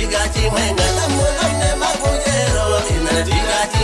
Tiga chimena, tamulamne magujero, ina tiga chimena.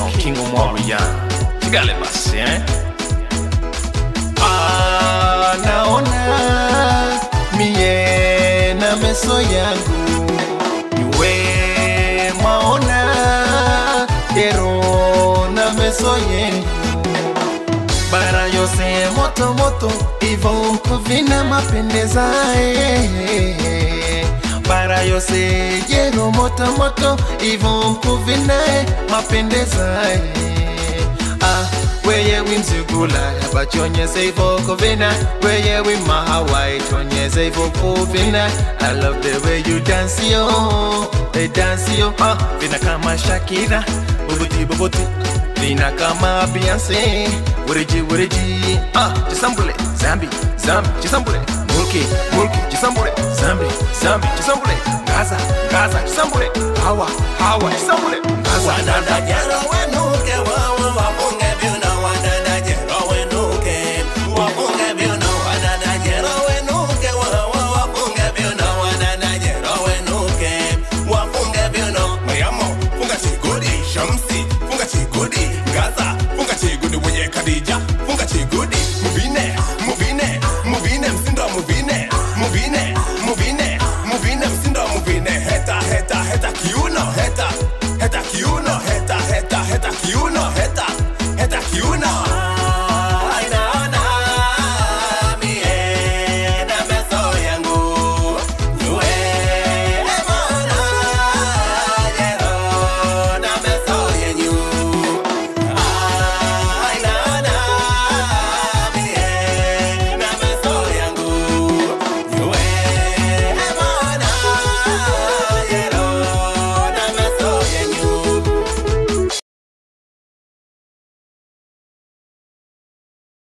o King Moria. Dígale basi eh? Ah, naona mie na meso yangu iwe maona kero na meso yengu bara yose moto moto hivyo kuvina mapendeza eh, eh, eh. mabara yose yeno motomoto ivonkuvinae mapendezae ah, weye wimzigulaya bachonyese ivokuvina weye wimahawai chonyese ivokuvina i love the way you dance yo e dance yo ah vina kama shakira bubuti bubuti vina kama biance wuriji wuriji ah chisambule zambi zambi chisambule Mke, Mungu, jisambule. Zambi, zambi, jisambule. Gaza, Gaza, jisambule. Hawa, hawa, jisambule. Gaza, wanadajara wanuke wawa.